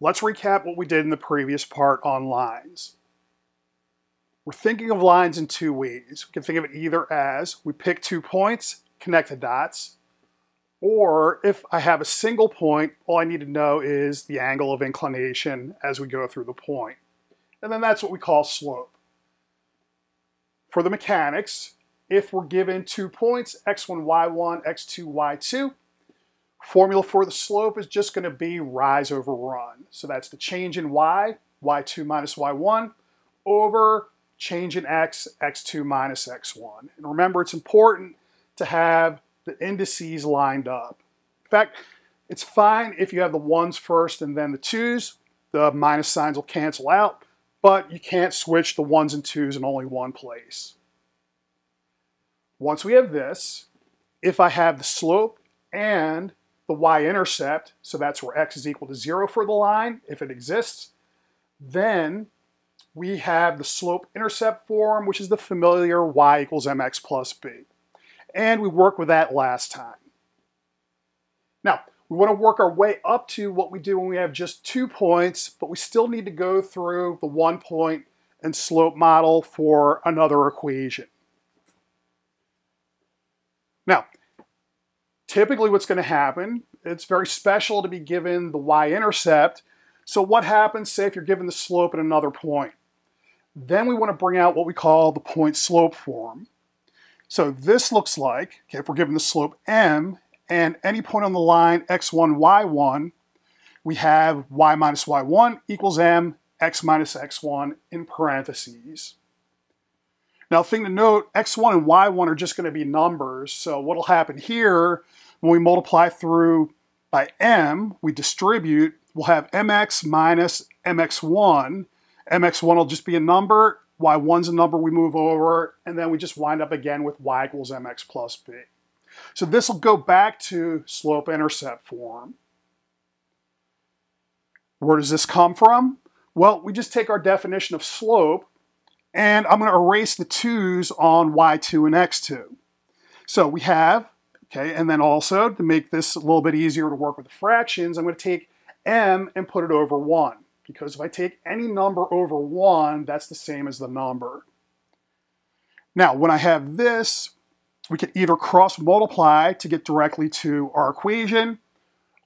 Let's recap what we did in the previous part on lines. We're thinking of lines in two ways. We can think of it either as we pick two points, connect the dots, or if I have a single point, all I need to know is the angle of inclination as we go through the point. And then that's what we call slope. For the mechanics, if we're given two points, x1, y1, x2, y2, formula for the slope is just going to be rise over run. So that's the change in y, y2 minus y1, over change in x, x2 minus x1. And remember, it's important to have the indices lined up. In fact, it's fine if you have the ones first and then the twos. The minus signs will cancel out, but you can't switch the ones and twos in only one place. Once we have this, if I have the slope and the y-intercept, so that's where x is equal to zero for the line, if it exists, then we have the slope-intercept form, which is the familiar y equals mx plus b. And we worked with that last time. Now, we want to work our way up to what we do when we have just two points, but we still need to go through the one point and slope model for another equation. Now, typically what's going to happen, it's very special to be given the y-intercept. So what happens, say if you're given the slope at another point? Then we want to bring out what we call the point slope form. So this looks like, okay, if we're given the slope m, and any point on the line x1, y1, we have y minus y1 equals m, x minus x1 in parentheses. Now, thing to note, x1 and y1 are just going to be numbers. So what will happen here, when we multiply through by m, we distribute, we'll have mx minus mx1. mx1 will just be a number, y1's a number we move over, and then we just wind up again with y equals mx plus b. So this will go back to slope-intercept form. Where does this come from? Well, we just take our definition of slope, and I'm going to erase the 2's on y2 and x2. So we have, okay, and then also to make this a little bit easier to work with the fractions, I'm going to take m and put it over 1. Because if I take any number over 1, that's the same as the number. Now, when I have this, we can either cross multiply to get directly to our equation,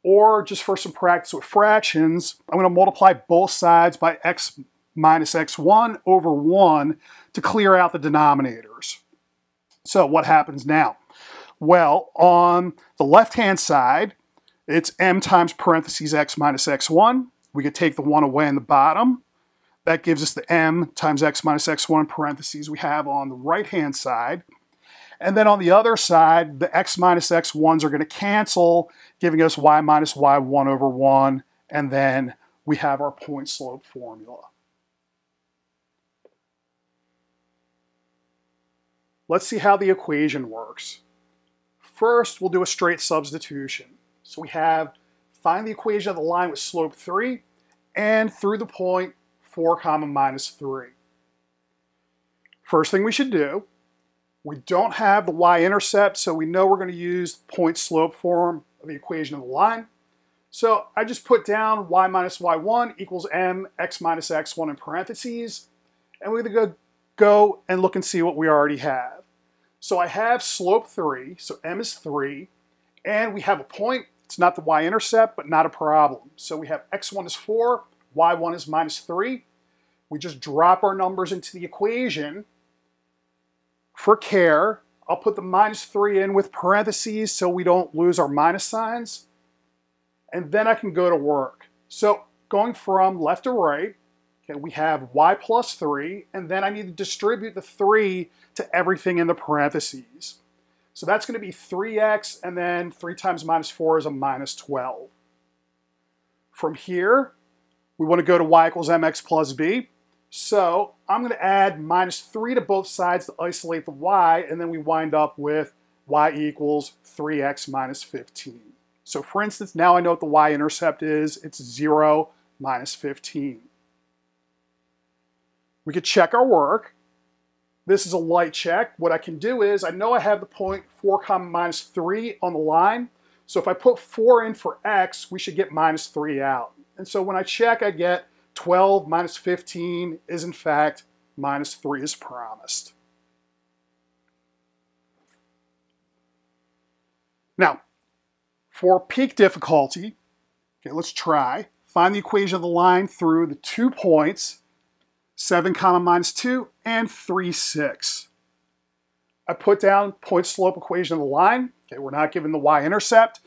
or just for some practice with fractions, I'm going to multiply both sides by x minus x1 over 1 to clear out the denominators. So what happens now? Well, on the left-hand side, it's m times parentheses x minus x1. We could take the 1 away in the bottom. That gives us the m times x minus x1 parentheses we have on the right-hand side. And then on the other side, the x minus x1s are going to cancel, giving us y minus y1 over 1. And then we have our point slope formula. Let's see how the equation works. First, we'll do a straight substitution. So we have find the equation of the line with slope 3 and through the point 4 comma minus 3. First thing we should do we don't have the y-intercept, so we know we're going to use point slope form of the equation of the line. So I just put down y minus y1 equals m x minus x1 in parentheses, and we're going to go and look and see what we already have. So I have slope 3, so m is 3, and we have a point. It's not the y-intercept, but not a problem. So we have x1 is 4, y1 is minus 3. We just drop our numbers into the equation, for care, I'll put the minus 3 in with parentheses so we don't lose our minus signs. And then I can go to work. So going from left to right, okay, we have y plus 3, and then I need to distribute the 3 to everything in the parentheses. So that's going to be 3x, and then 3 times minus 4 is a minus 12. From here, we want to go to y equals mx plus b. So I'm going to add minus 3 to both sides to isolate the y, and then we wind up with y equals 3x minus 15. So for instance, now I know what the y-intercept is. It's 0 minus 15. We could check our work. This is a light check. What I can do is, I know I have the point 4 comma minus 3 on the line. So if I put 4 in for x, we should get minus 3 out. And so when I check, I get 12 minus 15 is in fact minus 3 as promised. Now, for peak difficulty, okay, let's try. Find the equation of the line through the two points, 7 comma minus 2 and 3, 6. I put down point slope equation of the line. Okay, we're not given the y-intercept.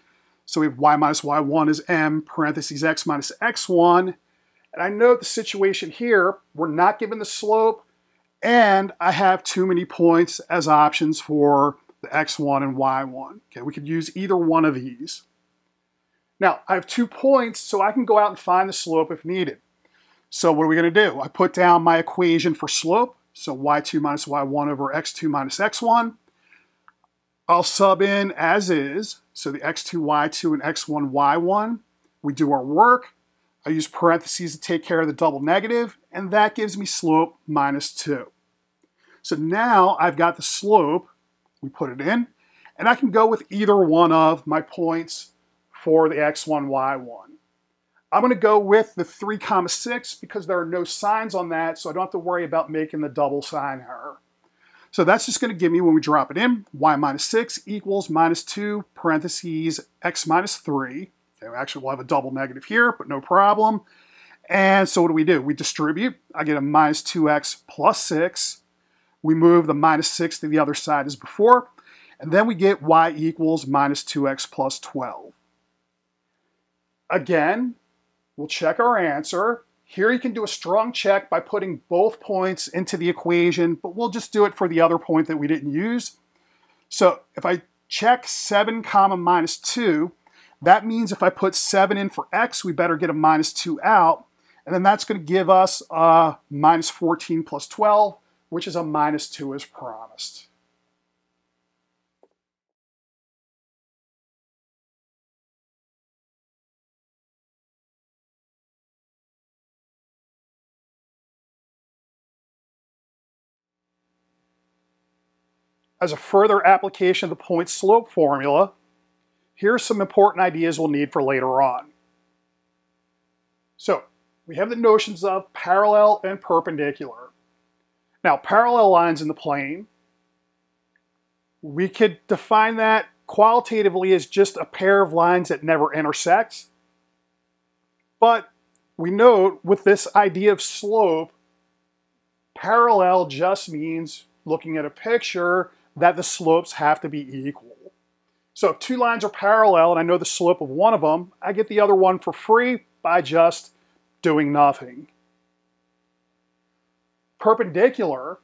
So we have y minus y1 is m parentheses x minus x1. And I note the situation here, we're not given the slope, and I have too many points as options for the x1 and y1. Okay, we could use either one of these. Now, I have two points, so I can go out and find the slope if needed. So what are we going to do? I put down my equation for slope, so y2 minus y1 over x2 minus x1. I'll sub in as is, so the x2, y2, and x1, y1. We do our work. I use parentheses to take care of the double negative, and that gives me slope minus 2. So now I've got the slope, we put it in, and I can go with either one of my points for the x1, y1. I'm going to go with the 3 comma 6 because there are no signs on that, so I don't have to worry about making the double sign error. So that's just going to give me, when we drop it in, y minus 6 equals minus 2 parentheses x minus 3. Okay, actually, we'll have a double negative here, but no problem. And so what do we do? We distribute. I get a minus 2x plus 6. We move the minus 6 to the other side as before. And then we get y equals minus 2x plus 12. Again, we'll check our answer. Here you can do a strong check by putting both points into the equation, but we'll just do it for the other point that we didn't use. So if I check 7 comma minus 2, that means if I put 7 in for x, we better get a minus 2 out. And then that's going to give us a minus 14 plus 12, which is a minus 2 as promised. As a further application of the point slope formula, here are some important ideas we'll need for later on. So, we have the notions of parallel and perpendicular. Now, parallel lines in the plane, we could define that qualitatively as just a pair of lines that never intersect. But we note with this idea of slope, parallel just means looking at a picture that the slopes have to be equal. So if two lines are parallel and I know the slope of one of them, I get the other one for free by just doing nothing. Perpendicular,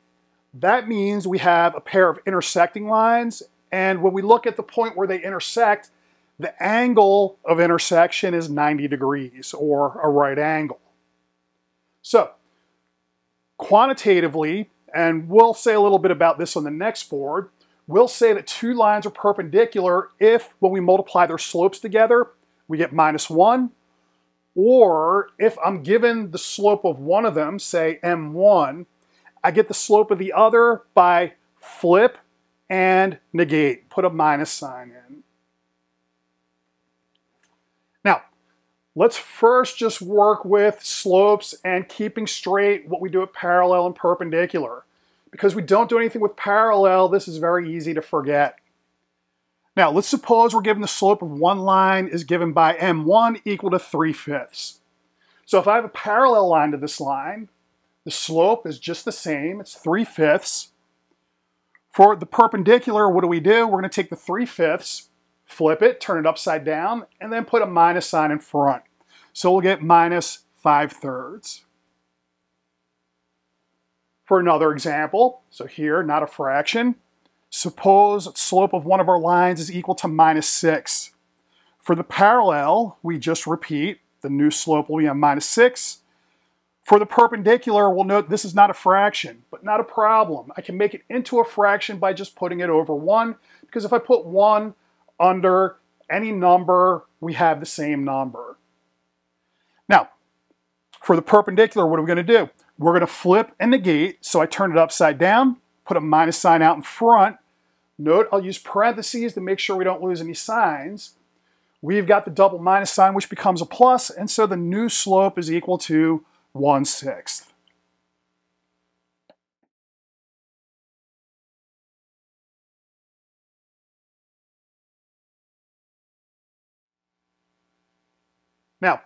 that means we have a pair of intersecting lines and when we look at the point where they intersect, the angle of intersection is 90 degrees or a right angle. So quantitatively, and we'll say a little bit about this on the next board. We'll say that two lines are perpendicular if, when we multiply their slopes together, we get minus 1. Or if I'm given the slope of one of them, say m1, I get the slope of the other by flip and negate, put a minus sign in. Now, let's first just work with slopes and keeping straight what we do at parallel and perpendicular. Because we don't do anything with parallel, this is very easy to forget. Now, let's suppose we're given the slope of one line is given by m1 equal to 3 fifths. So if I have a parallel line to this line, the slope is just the same, it's 3 fifths. For the perpendicular, what do we do? We're going to take the 3 fifths, flip it, turn it upside down, and then put a minus sign in front. So we'll get minus 5 thirds. For another example, so here, not a fraction, suppose slope of one of our lines is equal to minus 6. For the parallel, we just repeat, the new slope will be a minus 6. For the perpendicular, we'll note this is not a fraction, but not a problem. I can make it into a fraction by just putting it over 1, because if I put 1 under any number, we have the same number. Now, for the perpendicular, what are we going to do? We're going to flip and negate, so I turn it upside down, put a minus sign out in front. Note, I'll use parentheses to make sure we don't lose any signs. we've got the double minus sign, which becomes a plus, and so the new slope is equal to 1 sixth. Now,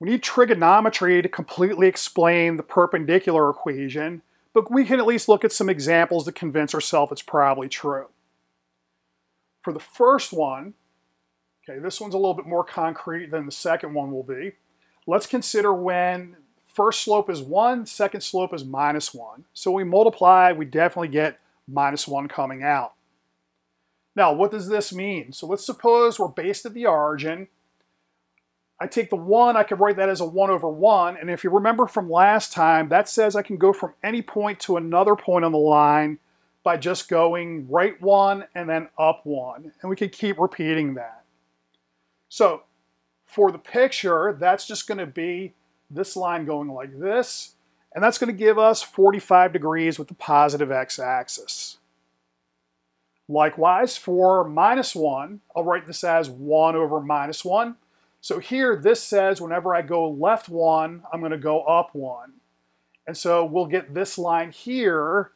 we need trigonometry to completely explain the perpendicular equation, but we can at least look at some examples to convince ourselves it's probably true. For the first one, okay, this one's a little bit more concrete than the second one will be. Let's consider when first slope is 1, second slope is minus 1. So we multiply, we definitely get minus 1 coming out. Now, what does this mean? So let's suppose we're based at the origin, I take the 1, I can write that as a 1 over 1, and if you remember from last time, that says I can go from any point to another point on the line by just going right 1 and then up 1, and we can keep repeating that. So for the picture, that's just going to be this line going like this, and that's going to give us 45 degrees with the positive x-axis. Likewise, for minus 1, I'll write this as 1 over minus 1, so here, this says whenever I go left one, I'm going to go up one. And so we'll get this line here,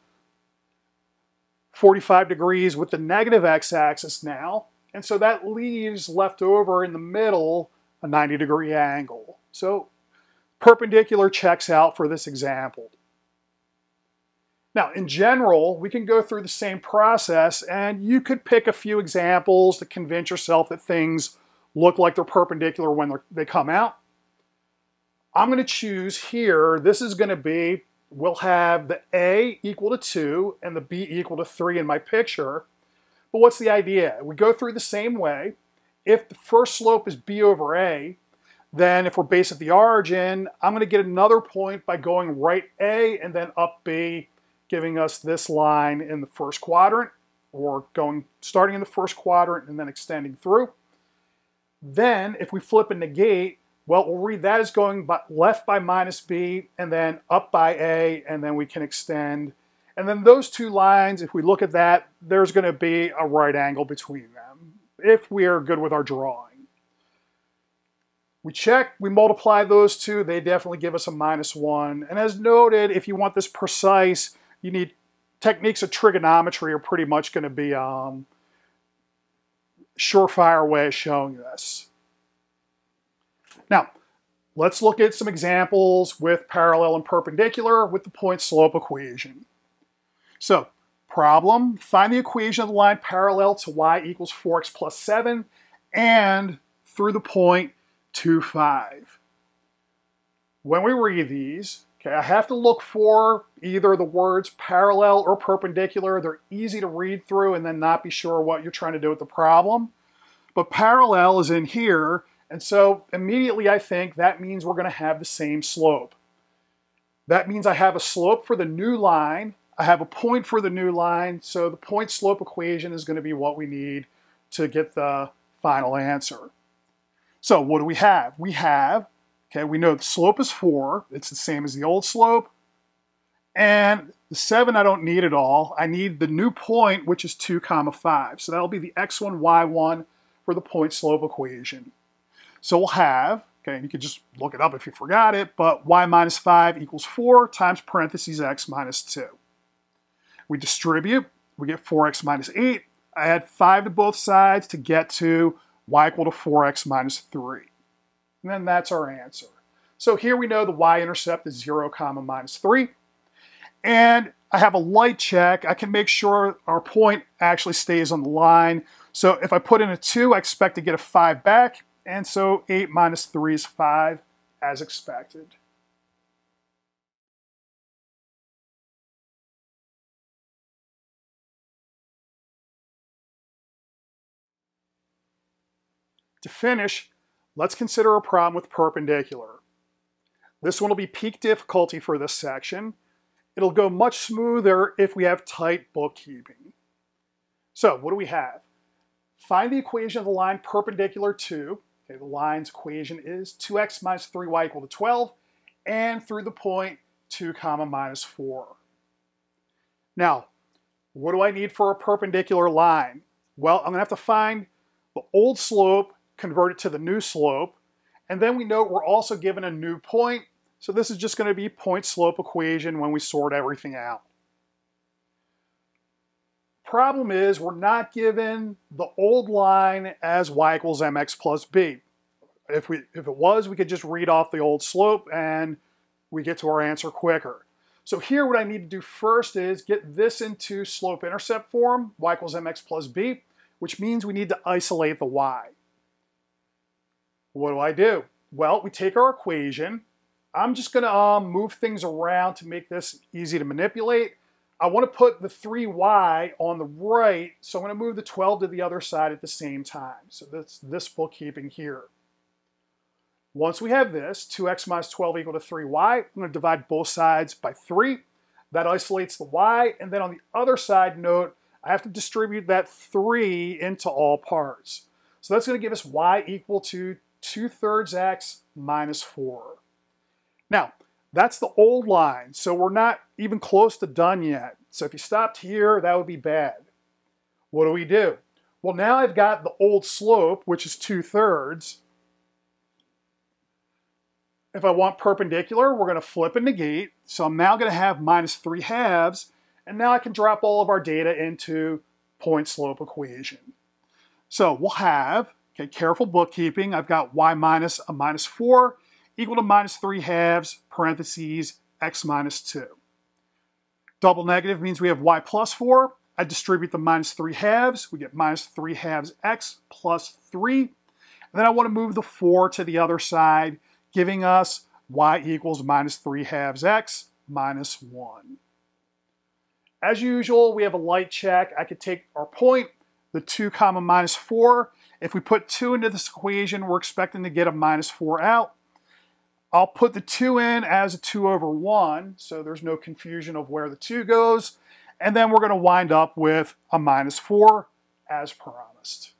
45 degrees with the negative x-axis now. And so that leaves left over in the middle a 90 degree angle. So perpendicular checks out for this example. Now, in general, we can go through the same process and you could pick a few examples to convince yourself that things look like they're perpendicular when they're, they come out. I'm going to choose here, this is going to be, we'll have the A equal to 2 and the B equal to 3 in my picture. But what's the idea? We go through the same way. If the first slope is B over A, then if we're based at the origin, I'm going to get another point by going right A and then up B, giving us this line in the first quadrant, or going starting in the first quadrant and then extending through. Then if we flip and negate, well, we'll read that as going by, left by minus b and then up by a, and then we can extend. And then those two lines, if we look at that, there's going to be a right angle between them if we are good with our drawing. We check, we multiply those two, they definitely give us a minus one. And as noted, if you want this precise, you need techniques of trigonometry are pretty much going to be um, surefire way of showing this. Now, let's look at some examples with parallel and perpendicular with the point slope equation. So, problem, find the equation of the line parallel to y equals 4x plus 7 and through the point 2, 5. When we read these, okay, I have to look for either the words parallel or perpendicular. They're easy to read through and then not be sure what you're trying to do with the problem. But parallel is in here, and so immediately I think that means we're going to have the same slope. That means I have a slope for the new line, I have a point for the new line, so the point slope equation is going to be what we need to get the final answer. So what do we have? We have, okay, we know the slope is 4, it's the same as the old slope, and the 7 I don't need at all. I need the new point, which is 2 comma 5. So that'll be the x1, y1 for the point slope equation. So we'll have, okay, you could just look it up if you forgot it, but y minus 5 equals 4 times parentheses x minus 2. We distribute, we get 4x minus 8. I add 5 to both sides to get to y equal to 4x minus 3. And then that's our answer. So here we know the y-intercept is 0 comma minus 3. And I have a light check. I can make sure our point actually stays on the line. So if I put in a 2, I expect to get a 5 back. And so 8 minus 3 is 5, as expected. To finish, let's consider a problem with perpendicular. This one will be peak difficulty for this section. It'll go much smoother if we have tight bookkeeping. So what do we have? Find the equation of the line perpendicular to, okay, the line's equation is 2x minus 3y equal to 12, and through the point 2 comma minus 4. Now, what do I need for a perpendicular line? Well, I'm going to have to find the old slope convert it to the new slope. And then we note we're also given a new point. So this is just going to be point slope equation when we sort everything out. Problem is we're not given the old line as y equals mx plus b. If, we, if it was, we could just read off the old slope and we get to our answer quicker. So here what I need to do first is get this into slope-intercept form, y equals mx plus b, which means we need to isolate the y. What do I do? Well, we take our equation. I'm just going to um, move things around to make this easy to manipulate. I want to put the 3y on the right, so I'm going to move the 12 to the other side at the same time. So that's this bookkeeping here. Once we have this, 2x minus 12 equal to 3y, I'm going to divide both sides by 3. That isolates the y, and then on the other side note, I have to distribute that 3 into all parts. So that's going to give us y equal to 2 thirds x minus 4. Now, that's the old line, so we're not even close to done yet. So if you stopped here, that would be bad. What do we do? Well, now I've got the old slope, which is 2 thirds, if I want perpendicular, we're going to flip and negate. So I'm now going to have minus 3 halves, and now I can drop all of our data into point slope equation. So we'll have, okay, careful bookkeeping, I've got y minus a minus 4 equal to minus 3 halves, parentheses, x minus 2. Double negative means we have y plus 4. I distribute the minus 3 halves. We get minus 3 halves x plus 3. And then I want to move the 4 to the other side giving us y equals minus 3 halves x minus 1. As usual, we have a light check. I could take our point, the 2 comma minus 4. If we put 2 into this equation, we're expecting to get a minus 4 out. I'll put the 2 in as a 2 over 1, so there's no confusion of where the 2 goes. And then we're going to wind up with a minus 4 as promised.